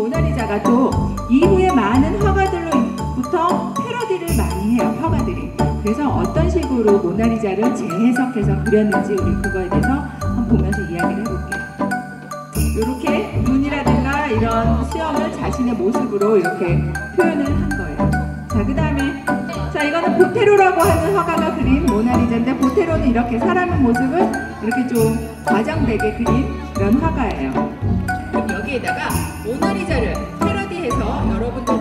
모나리자가 또 이후에 많은 화가들로부터 패러디를 많이 해요. 화가들이. 그래서 어떤 식으로 모나리자를 재해석해서 그렸는지 우리 그거에 대해서 한번 보면서 이야기를 해볼게요. 이렇게 눈이라든가 이런 수염을 자신의 모습으로 이렇게 표현을 한 거예요. 자, 그 다음에 자 이거는 보테로라고 하는 화가가 그린 모나리자인데 보테로는 이렇게 사람의 모습을 이렇게 좀 과장되게 그린 그런 화가예요. 그럼 여기에다가 모나리자를 패러디해서 여러분